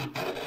you